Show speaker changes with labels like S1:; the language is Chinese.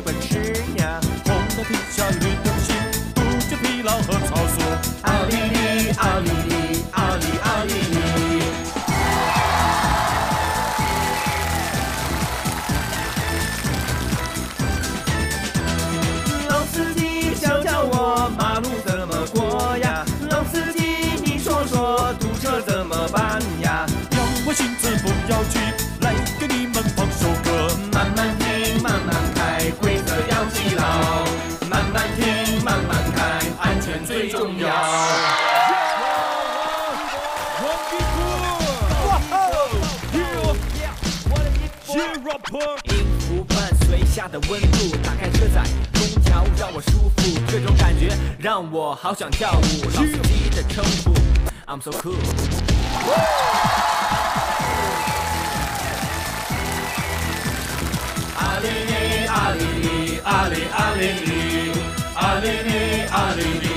S1: небольшой. 重要。
S2: 音符伴随下的温度，打开车载空调让我舒服，这种感觉让我好想跳舞。老司机的称呼，I'm so cool。
S1: 阿里里阿里里阿里阿里里阿里里阿里里。